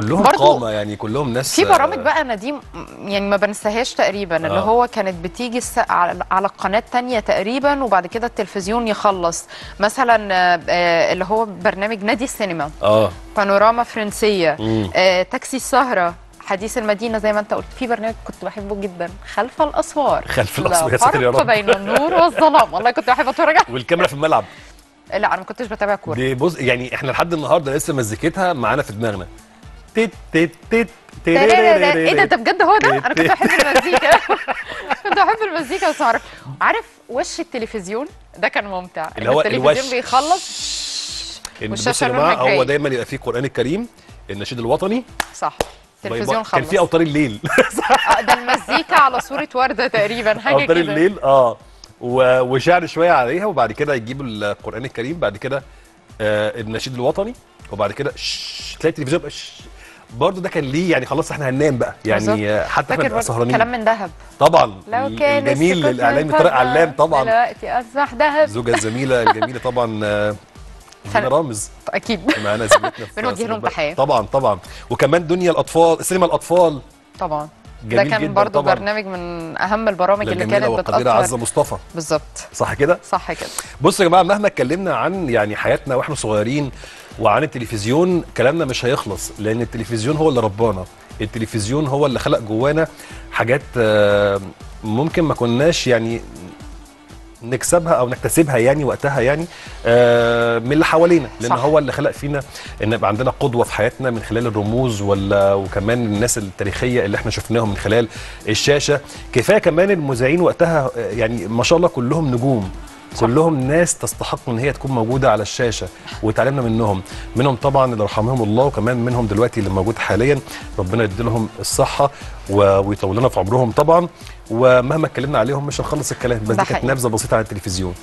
كلهم قامة يعني كلهم ناس في برامج بقى نديم يعني ما بنساهاش تقريبا اللي آه. هو كانت بتيجي الس- على القناه التانية تقريبا وبعد كده التلفزيون يخلص. مثلا آه، آه، اللي هو برنامج نادي السينما. آه. بانوراما فرنسية. مم. آه، تاكسي السهرة. حديث المدينة زي ما انت قلت. في برنامج كنت بحبه جدا. خلف الأسوار. خلف الأسوار، يا ساتر يا رب. بين النور والظلام. والله كنت بحب أتفرج. والكاميرا في الملعب. لا أنا ما كنتش بتابع كورة. دي بص يعني إحنا لحد النهارده لسه مزيكتها معانا في دماغنا. تيت تيت تيت إيه ده؟ ده بجد هو ده؟ أنا كنت بحب المزيكا. كنت بحب المزيكا بس معرف عارف وش التلفزيون؟ ده كان ممتع. اللي هو التلفزيون بيخلص. يا لونها جماعة هو. دايما يبقى فيه القران الكريم النشيد الوطني. صح. التلفزيون كان خلص. في أوتار الليل. آه، ده المزيكا على صورة وردة تقريبا حاجة أوتار كده. الليل آه. وشعر شوية عليها وبعد كده يجيبوا القرآن الكريم بعد كده آه النشيد الوطني وبعد كده شش، تلاقي التلفزيون بقى. برضه ده كان ليه يعني خلاص إحنا هننام بقى. يعني. آه، حتى إحنا بنبقى سهرانين. كلام من ذهب طبعا. لو كان الجميل الإعلامي طارق علام طبعا. دلوقتي أصبح ذهب الزوجه الجميله الجميلة طبعا آه، فن- دينا رامز. أكيد. معانا زميلتنا بنوجه لهم. تحية. طبعا طبعا. وكمان دنيا الأطفال سينما الأطفال. طبعا. ده كان جدا برضو طبعا. برنامج من أهم البرامج اللي كانت والقديرة عزة مصطفى. بالظبط. صح كده؟ صح كده. بصوا يا جماعة مهما اتكلمنا عن يعني حياتنا وإحنا صغيرين وعن التلفزيون كلامنا مش هيخلص لأن التلفزيون هو اللي ربانا. التلفزيون هو اللي خلق جوانا حاجات آه، ممكن ما كناش يعني نكسبها أو نكتسبها يعني وقتها يعني آه، من اللي حوالينا. لأن صح. هو اللي خلق فينا إن يبقى عندنا قدوة في حياتنا من خلال الرموز ولا وكمان الناس التاريخية اللي إحنا شفناهم من خلال الشاشة. كفاية كمان المذيعين وقتها آه، يعني ما شاء الله كلهم نجوم. كلهم ناس تستحق إن هي تكون موجودة على الشاشة وتعلمنا منهم. منهم طبعا اللي رحمهم الله وكمان منهم دلوقتي اللي موجود حاليا. ربنا يديلهم الصحة و- ويطول لنا في عمرهم طبعا. ومهما اتكلمنا عليهم مش هنخلص الكلام بس دي كانت. نبذة بسيطة عن التلفزيون.